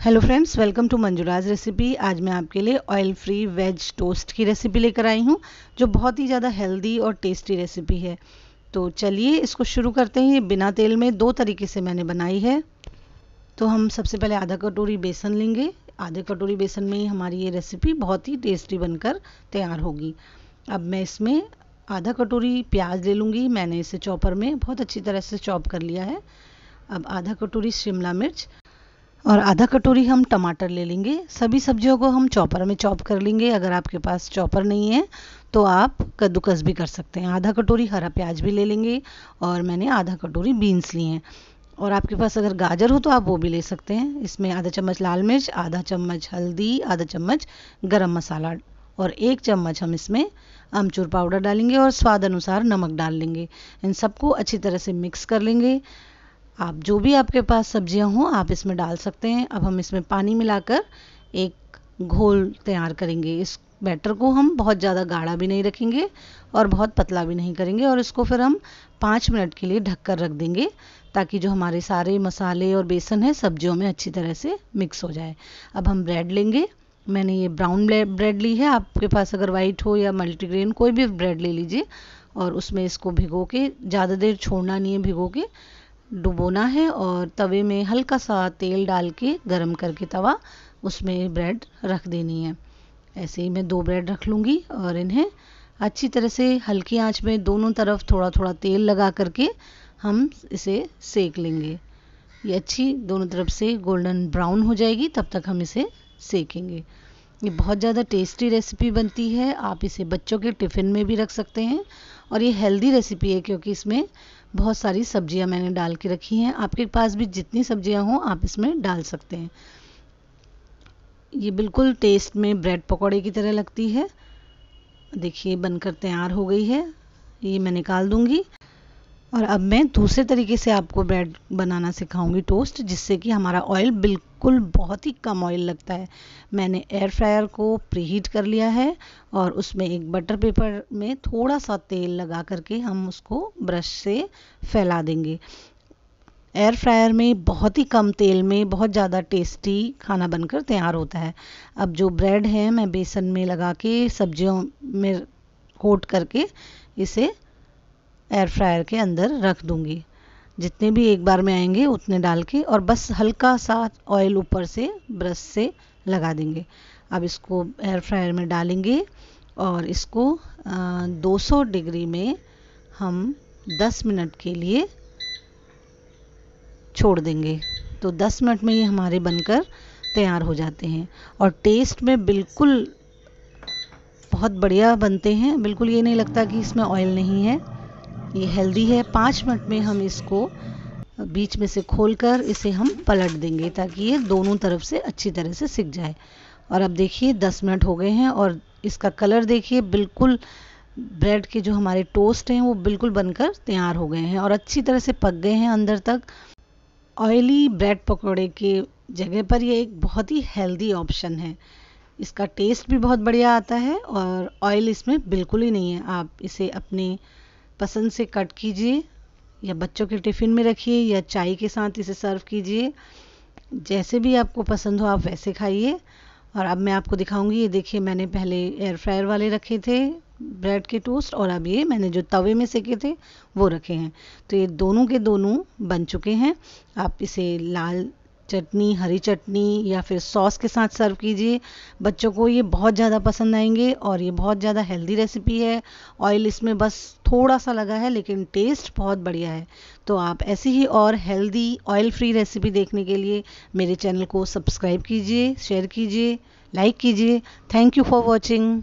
Hello friends welcome to Manjuraj recipe आज मैं आपके लिए ऑयल फ्री वेज टोस्ट की रेसिपी लेकर आई हूँ, जो बहुत ही ज़्यादा हेल्दी और टेस्टी रेसिपी है। तो चलिए इसको शुरू करते हैं। ये बिना तेल में दो तरीके से मैंने बनाई है। तो हम सबसे पहले आधा कटोरी बेसन लेंगे। आधे कटोरी बेसन में ही हमारी ये रेसिपी बहुत ही टेस्टी बनकर तैयार होगी। अब मैं इसमें आधा कटोरी प्याज ले लूँगी। मैंने इसे चॉपर में बहुत अच्छी तरह से चॉप कर लिया है। अब आधा कटोरी शिमला मिर्च। और आधा कटोरी हम टमाटर ले लेंगे। सभी सब्जियों को हम चॉपर में चॉप कर लेंगे। अगर आपके पास चॉपर नहीं है तो आप कद्दूकस भी कर सकते हैं। आधा कटोरी हरा प्याज भी ले लेंगे और मैंने आधा कटोरी बीन्स लिए हैं। और आपके पास अगर गाजर हो तो आप वो भी ले सकते हैं। इसमें आधा चम्मच लाल मिर्च, आधा चम्मच हल्दी, आधा चम्मच गरम मसाला और एक चम्मच हम इसमें अमचूर पाउडर डालेंगे और स्वाद अनुसार नमक डाल लेंगे। इन सबको अच्छी तरह से मिक्स कर लेंगे। आप जो भी आपके पास सब्ज़ियाँ हों, आप इसमें डाल सकते हैं। अब हम इसमें पानी मिलाकर एक घोल तैयार करेंगे। इस बैटर को हम बहुत ज़्यादा गाढ़ा भी नहीं रखेंगे और बहुत पतला भी नहीं करेंगे और इसको फिर हम पाँच मिनट के लिए ढककर रख देंगे ताकि जो हमारे सारे मसाले और बेसन है, सब्जियों में अच्छी तरह से मिक्स हो जाए। अब हम ब्रेड लेंगे। मैंने ये ब्राउन ब्रेड ली है। आपके पास अगर वाइट हो या मल्टीग्रेन, कोई भी ब्रेड ले लीजिए और उसमें इसको भिगो के, ज़्यादा देर छोड़ना नहीं है भिगो के डुबोना है और तवे में हल्का सा तेल डाल के गरम करके तवा उसमें ब्रेड रख देनी है। ऐसे ही मैं दो ब्रेड रख लूँगी और इन्हें अच्छी तरह से हल्की आँच में दोनों तरफ़ थोड़ा थोड़ा तेल लगा करके हम इसे सेक लेंगे। ये अच्छी दोनों तरफ़ से गोल्डन ब्राउन हो जाएगी, तब तक हम इसे सेकेंगे। ये बहुत ज़्यादा टेस्टी रेसिपी बनती है। आप इसे बच्चों के टिफ़िन में भी रख सकते हैं और ये हेल्दी रेसिपी है क्योंकि इसमें बहुत सारी सब्ज़ियाँ मैंने डाल के रखी हैं। आपके पास भी जितनी सब्ज़ियाँ हों, आप इसमें डाल सकते हैं। ये बिल्कुल टेस्ट में ब्रेड पकौड़े की तरह लगती है। देखिए, बनकर तैयार हो गई है। ये मैं निकाल दूँगी। और अब मैं दूसरे तरीके से आपको ब्रेड बनाना सिखाऊँगी टोस्ट जिससे कि हमारा ऑयल बिल्कुल बहुत ही कम ऑयल लगता है। मैंने एयर फ्रायर को प्रीहीट कर लिया है और उसमें एक बटर पेपर में थोड़ा सा तेल लगा करके हम उसको ब्रश से फैला देंगे। एयर फ्रायर में बहुत ही कम तेल में बहुत ज़्यादा टेस्टी खाना बनकर तैयार होता है। अब जो ब्रेड है, मैं बेसन में लगा के सब्जियों में कोट करके इसे एयर फ्रायर के अंदर रख दूँगी। जितने भी एक बार में आएँगे उतने डाल के और बस हल्का सा ऑयल ऊपर से ब्रश से लगा देंगे। अब इसको एयर फ्रायर में डालेंगे और इसको आ, 200 डिग्री में हम 10 मिनट के लिए छोड़ देंगे। तो 10 मिनट में ये हमारे बनकर तैयार हो जाते हैं और टेस्ट में बिल्कुल बहुत बढ़िया बनते हैं। बिल्कुल ये नहीं लगता कि इसमें ऑयल नहीं है। ये हेल्दी है। पाँच मिनट में हम इसको बीच में से खोलकर इसे हम पलट देंगे ताकि ये दोनों तरफ़ से अच्छी तरह से सिक जाए। और अब देखिए, दस मिनट हो गए हैं और इसका कलर देखिए, बिल्कुल ब्रेड के जो हमारे टोस्ट हैं, वो बिल्कुल बनकर तैयार हो गए हैं और अच्छी तरह से पक गए हैं अंदर तक। ऑयली ब्रेड पकौड़े के जगह पर ये एक बहुत ही हेल्दी ऑप्शन है। इसका टेस्ट भी बहुत बढ़िया आता है और ऑयल इसमें बिल्कुल ही नहीं है। आप इसे अपने पसंद से कट कीजिए, या बच्चों के टिफ़िन में रखिए, या चाय के साथ इसे सर्व कीजिए। जैसे भी आपको पसंद हो, आप वैसे खाइए। और अब मैं आपको दिखाऊँगी, ये देखिए मैंने पहले एयर फ्रायर वाले रखे थे ब्रेड के टोस्ट और अब ये मैंने जो तवे में सेके थे, वो रखे हैं। तो ये दोनों के दोनों बन चुके हैं। आप इसे लाल चटनी, हरी चटनी या फिर सॉस के साथ सर्व कीजिए। बच्चों को ये बहुत ज़्यादा पसंद आएँगे और ये बहुत ज़्यादा हेल्दी रेसिपी है। ऑयल इसमें बस थोड़ा सा लगा है, लेकिन टेस्ट बहुत बढ़िया है। तो आप ऐसी ही और हेल्दी ऑयल फ्री रेसिपी देखने के लिए मेरे चैनल को सब्सक्राइब कीजिए, शेयर कीजिए, लाइक कीजिए। Thank you for watching.